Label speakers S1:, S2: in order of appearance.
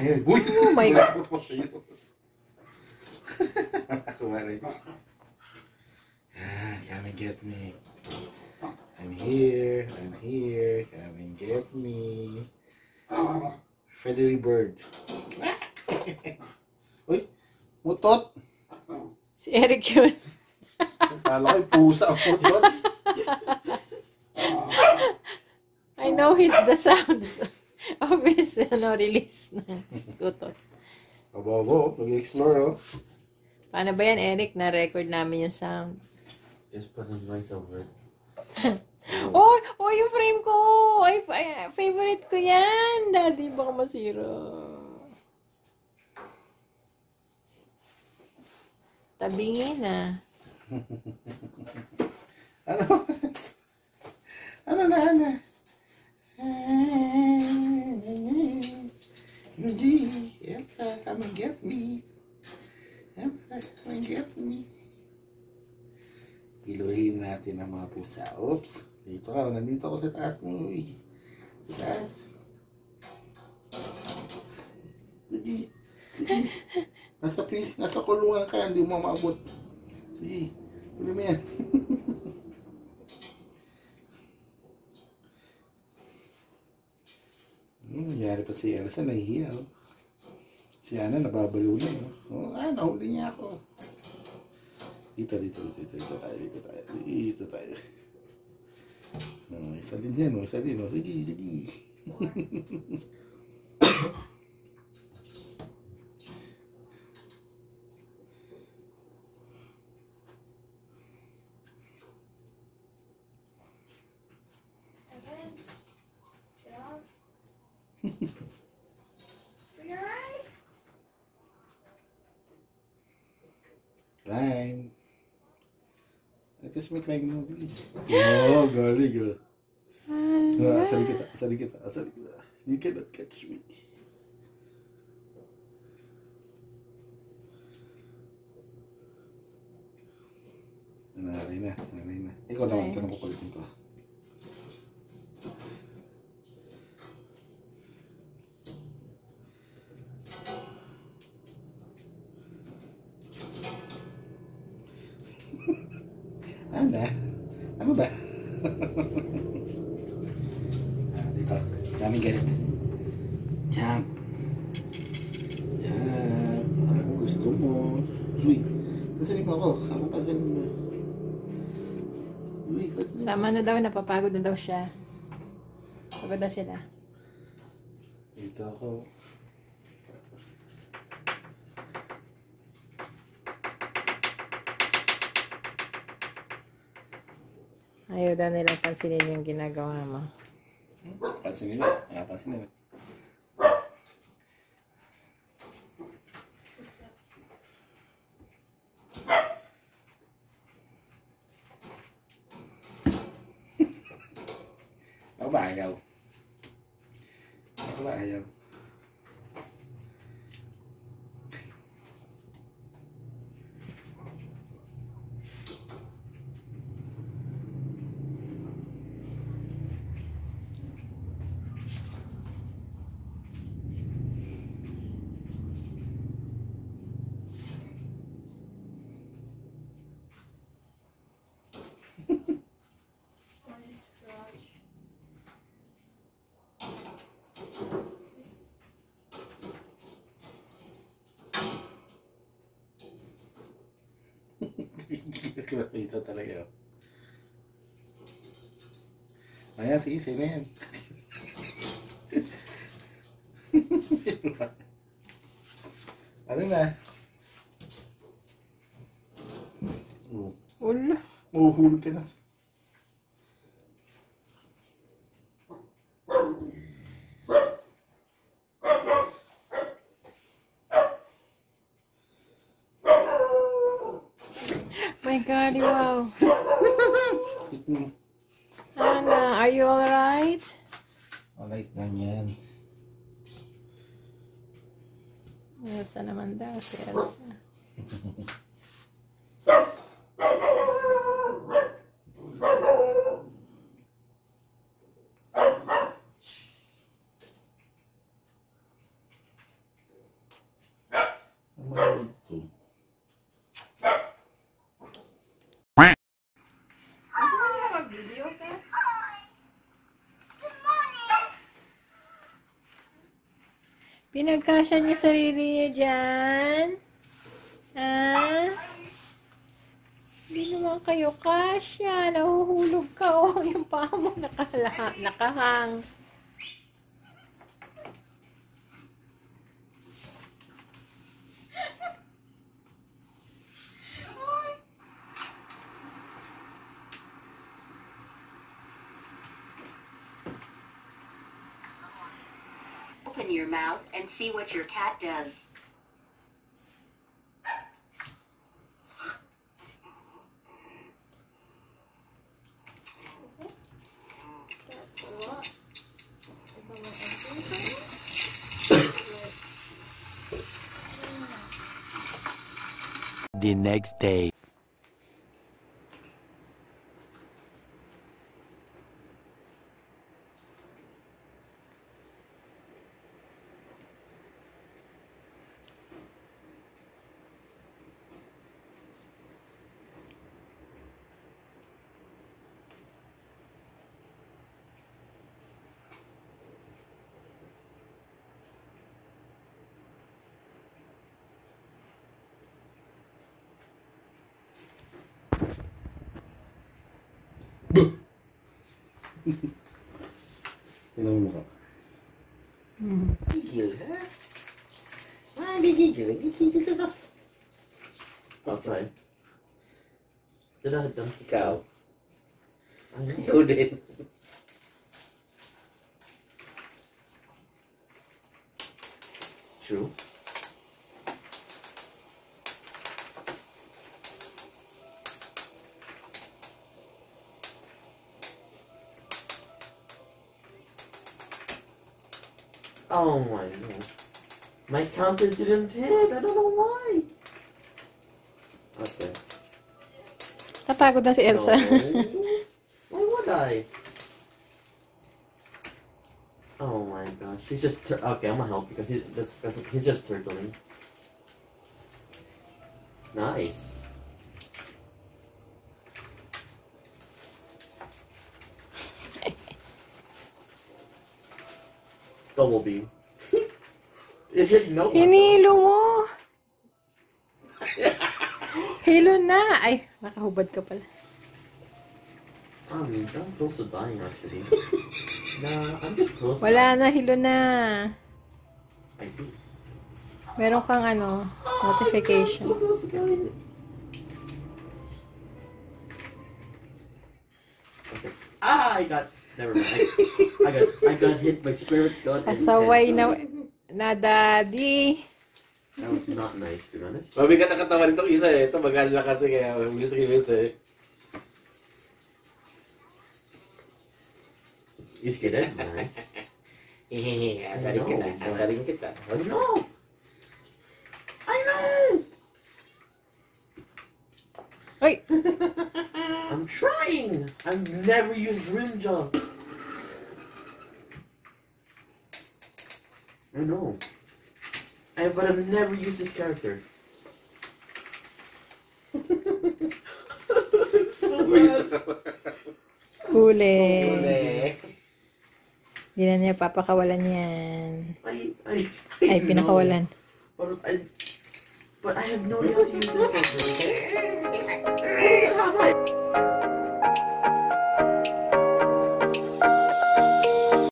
S1: Ay, uy!
S2: Oh my God.
S1: Takot ko sa'yo. Kumari. Ah, come and get me. I'm here. I'm here. Come and get me. Feathery bird. Uy! Mutot!
S2: Si Eric yun.
S1: Kala ko'y pusa ang mutot.
S2: I know hit the sounds his ano, release ng tutot.
S1: Abo, abo. Mag-explore, oh.
S2: Paano ba yan, Eric? Na-record namin yung sound.
S3: Just put his voice over.
S2: Oh, oh, yung frame ko! Ay, ay, favorite ko yan! Daddy, baka masira. Tabingin na.
S1: Ano? ano na, ano? Come and get me. Elsa, come and get me. Iluhin natin ang mga pusa. Oops. Dito ka. Nandito ako sa taas mo. Sa taas. Sige. Sige. Nasa please, nasa kulungan ka. Hindi mo maabot. Sige. Huli mo yan. Hmm, nangyari pa si Elsa, nahihiya. Oh. Si Ana, nababalo na. Oh. oh, ah, nahuli niya ako. Dito, dito, dito, dito, dito tayo, dito tayo, dito tayo. Oh, isa din yan, oh, isa din, oh. Sige, sige.
S4: Evan, get off. Are you alright?
S1: Climb. Let us make like movies. Oh, galing, oh. Ah, asali kita, asali kita, asali kita. You cannot catch me. Nanay na, nanay na. Ikaw naman,
S2: Okay.
S1: ikaw na kukulitin ko. Ana, ano ba? ah, dito, kami ganit. Jump. Jump. Ano gusto mo? Uy, kasanin mo ako. Ako kasanin mo. Uy, kasanin mo.
S2: Tama na daw, napapagod na daw siya. Pagod na sila.
S1: Dito ako.
S2: Ayaw daw nila pansinin yung ginagawa mo.
S1: Pansin nila. Ah, pansin nila. Ako ba ayaw? Ako ba ayaw? Ito talaga. Ayan, sige, sige na yan. ano na? Oh,
S2: Ulo.
S1: mahuhulog ka na.
S2: My God, wow. Anna, are you alright?
S1: Alright lang yan.
S2: Elsa naman daw, si Elsa. video, okay? Pinagkasya niya sarili niya dyan. Ah? Hindi naman kayo kasya. Nahuhulog ka. Oh, yung paa mo nakahang.
S5: Open your mouth and see what your cat does.
S4: That's a lot. It's on empty
S6: The next day.
S1: Tingnan mo mukha.
S2: Hmm.
S1: Gigil, ha? Ah, gigigil. Gigigil ka
S3: try. Did I done?
S1: Ikaw.
S3: Know.
S1: Ikaw din.
S3: True. Oh my god. My counter didn't hit. I don't know why. Okay.
S2: Napagod na si Elsa.
S3: No. Why would I? Oh my gosh, he's just tur- okay. I'm gonna help because he's just because he's just turtling. Nice. Double beam. it hit no one.
S2: Hinilo mo! Hilo na! Ay, nakahubad ka pala.
S3: I'm, I'm close to dying actually. nah, I'm just close. to
S2: Wala na, hilo na.
S3: I see.
S2: Meron kang ano, notification.
S3: So close. Okay. Ah, I got. Never mind. I, I got. I got hit by spirit god. and
S2: Pasaway
S3: Kenzo.
S2: na, na daddy.
S3: That was not nice, to be honest.
S1: Mabigat ang katawan nitong isa eh. Ito magal na kasi kaya miss eh.
S3: You skated? Nice.
S1: Hehehe, asarin kita. Asarin kita.
S3: I know. I know.
S2: Ay!
S3: I'm trying. I've never used Grimjaw. I know. I, but I've never used this character. so bad.
S2: Huli.
S1: Huli.
S2: Hindi na niya papakawalan yan.
S3: I, I,
S2: Ay,
S3: know.
S2: pinakawalan.
S3: But I, but I have no idea how to use this.